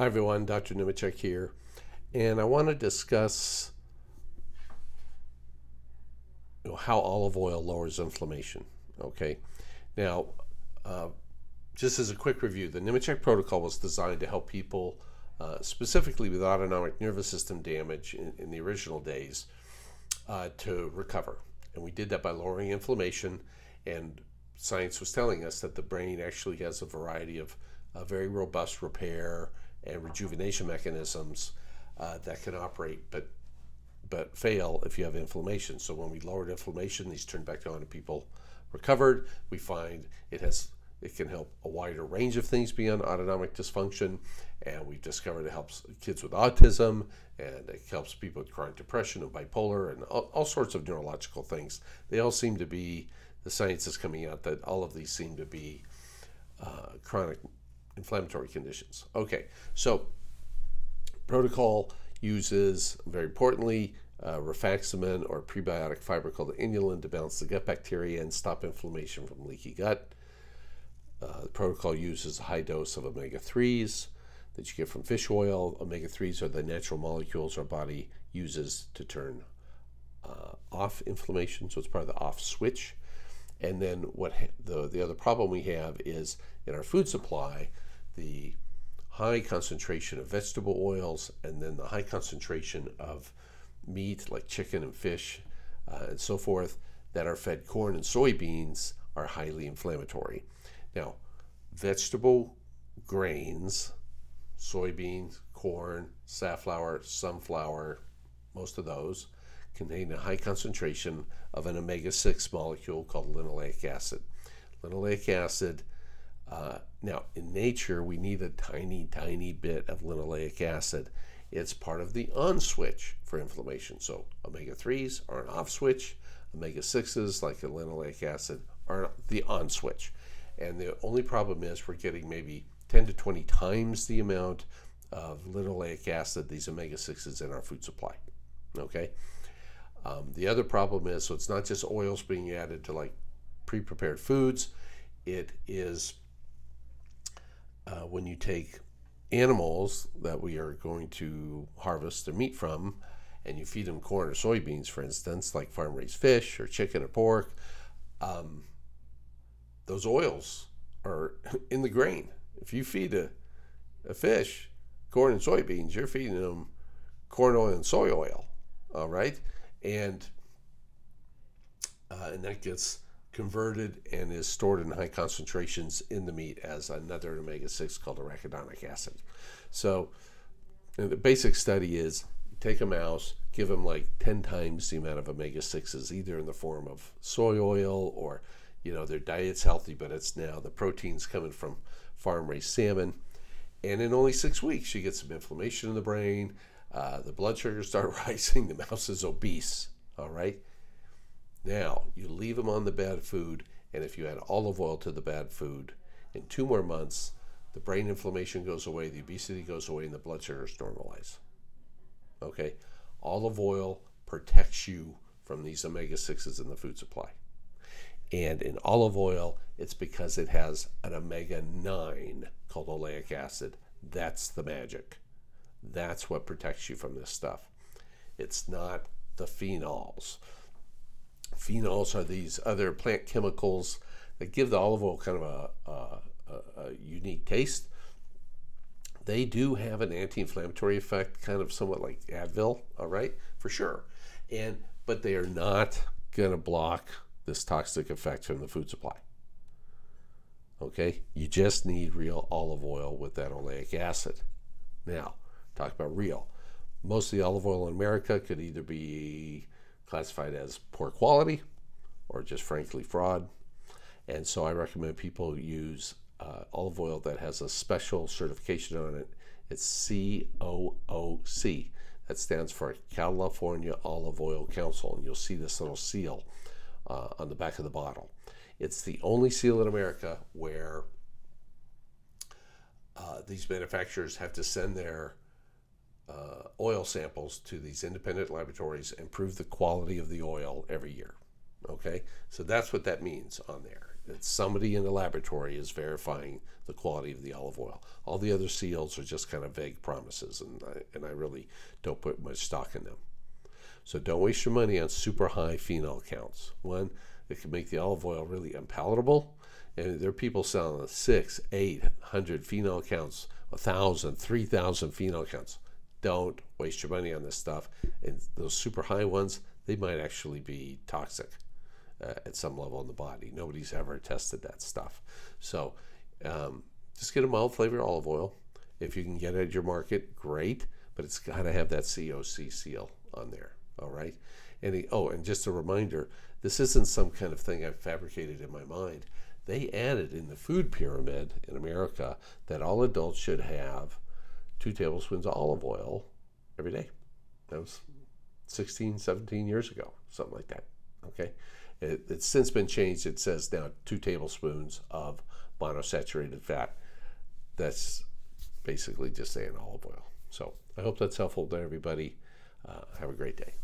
Hi everyone, Dr. Nemechek here, and I want to discuss you know, how olive oil lowers inflammation. Okay, now uh, just as a quick review, the Nemechek protocol was designed to help people uh, specifically with autonomic nervous system damage in, in the original days uh, to recover, and we did that by lowering inflammation. And science was telling us that the brain actually has a variety of very robust repair and rejuvenation mechanisms uh, that can operate but but fail if you have inflammation. So when we lowered inflammation, these turned back on and people recovered. We find it has it can help a wider range of things beyond autonomic dysfunction, and we've discovered it helps kids with autism, and it helps people with chronic depression and bipolar, and all, all sorts of neurological things. They all seem to be the science is coming out that all of these seem to be uh, chronic inflammatory conditions. Okay, so protocol uses, very importantly, uh, rifaximin or prebiotic fiber called inulin to balance the gut bacteria and stop inflammation from leaky gut. Uh, the protocol uses a high dose of omega 3s that you get from fish oil. Omega 3s are the natural molecules our body uses to turn uh, off inflammation, so it's part of the off switch. And then what the, the other problem we have is in our food supply, the high concentration of vegetable oils and then the high concentration of meat like chicken and fish uh, and so forth that are fed corn and soybeans are highly inflammatory. Now, vegetable grains, soybeans, corn, safflower, sunflower, most of those contain a high concentration of an omega 6 molecule called linoleic acid. Linoleic acid uh, now, in nature, we need a tiny, tiny bit of linoleic acid. It's part of the on switch for inflammation. So, omega 3s are an off switch, omega 6s, like linoleic acid, are the on switch. And the only problem is we're getting maybe 10 to 20 times the amount of linoleic acid, these omega 6s, in our food supply. Okay? Um, the other problem is so it's not just oils being added to like pre prepared foods, it is uh, when you take animals that we are going to harvest their meat from and you feed them corn or soybeans, for instance, like farm raised fish or chicken or pork, um, those oils are in the grain. If you feed a, a fish corn and soybeans, you're feeding them corn oil and soy oil, all right? And uh, and that gets converted and is stored in high concentrations in the meat as another omega 6 called arachidonic acid. So, the basic study is take a mouse, give them like 10 times the amount of omega 6s, either in the form of soy oil or, you know, their diet's healthy, but it's now the protein's coming from farm raised salmon. And in only six weeks, you get some inflammation in the brain, uh, the blood sugars start rising, the mouse is obese, all right? Now, you leave them on the bad food, and if you add olive oil to the bad food, in two more months, the brain inflammation goes away, the obesity goes away, and the blood sugars normalize. Okay? Olive oil protects you from these omega 6s in the food supply. And in olive oil, it's because it has an omega 9 called oleic acid. That's the magic. That's what protects you from this stuff. It's not the phenols. Phenols are these other plant chemicals that give the olive oil kind of a, a, a unique taste. They do have an anti-inflammatory effect, kind of somewhat like Advil, all right, for sure. And but they are not going to block this toxic effect from the food supply. Okay, you just need real olive oil with that oleic acid. Now, talk about real. Most of the olive oil in America could either be classified as poor quality or just frankly fraud. And so I recommend people use uh, olive oil that has a special certification on it. It's COOC. That stands for California Olive Oil Council. And you'll see this little seal uh, on the back of the bottle. It's the only seal in America where uh, these manufacturers have to send their oil samples to these independent laboratories and prove the quality of the oil every year. Okay, so that's what that means on there. that somebody in the laboratory is verifying the quality of the olive oil. All the other seals are just kind of vague promises, and I, and I really don't put much stock in them. So don't waste your money on super high phenol counts. One, it can make the olive oil really unpalatable, and there are people selling six, eight hundred phenol counts, a thousand, three thousand phenol counts. Don't waste your money on this stuff. And those super high ones, they might actually be toxic uh, at some level in the body. Nobody's ever tested that stuff. So um, just get a mild flavored olive oil. If you can get it at your market, great, but it's got to have that COC seal on there. All right. And he, oh, and just a reminder, this isn't some kind of thing I've fabricated in my mind. They added in the food pyramid in America that all adults should have two tablespoons of olive oil every day. That was 16, 17 years ago, something like that. Okay. It, it's since been changed. It says now two tablespoons of monosaturated fat. That's basically just saying olive oil. So I hope that's helpful to everybody. Uh, have a great day.